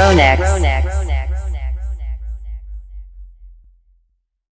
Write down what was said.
Ronex.